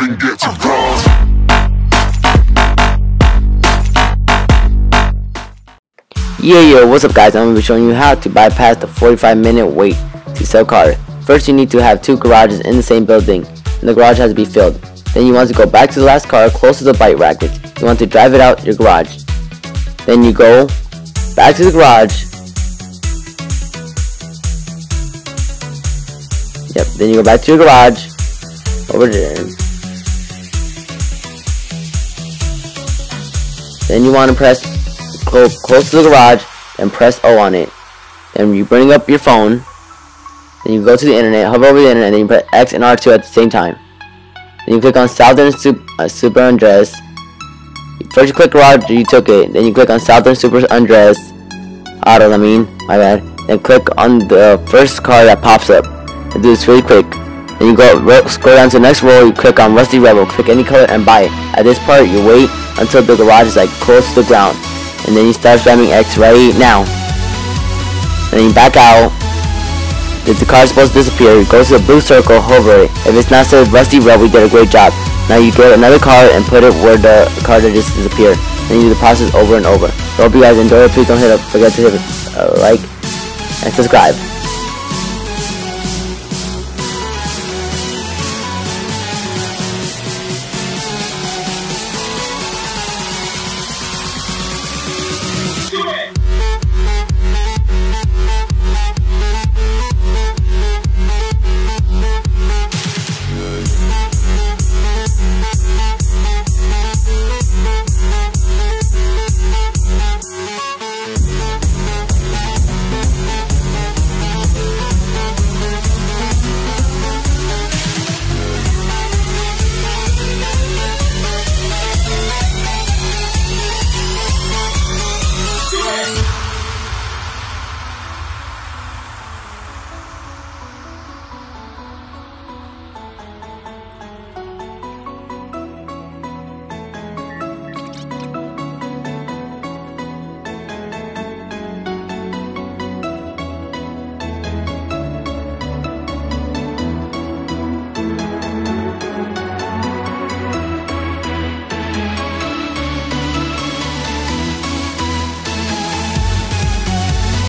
even get to cross. Oh. Yeah, yo, what's up guys? I'm going to be showing you how to bypass the 45 minute wait to sell car. First you need to have two garages in the same building, and the garage has to be filled. Then you want to go back to the last car close to the bike racket. You want to drive it out your garage. Then you go back to the garage. Yep, then you go back to your garage. Over there. Then you want to press clo close to the garage and press O on it. Then you bring up your phone. Then you go to the internet, hover over the internet, then you press X and R2 at the same time. Then you click on Southern Super, uh, Super Undress. First you click garage, you took it. Then you click on Southern Super Undress. Auto, I mean, my bad. Then click on the first car that pops up. And do this really quick. Then you go scroll down to the next row, you click on Rusty Rebel, click any color and buy it. At this part, you wait until the garage is like close to the ground. And then you start spamming X right now. Then you back out. If the car is supposed to disappear, go to the blue circle, hover it. If it's not said Rusty Rebel, you did a great job. Now you get another car and put it where the car that just disappeared. Then you do the process over and over. So hope you guys enjoyed it. Please don't hit up, forget to hit a like and subscribe.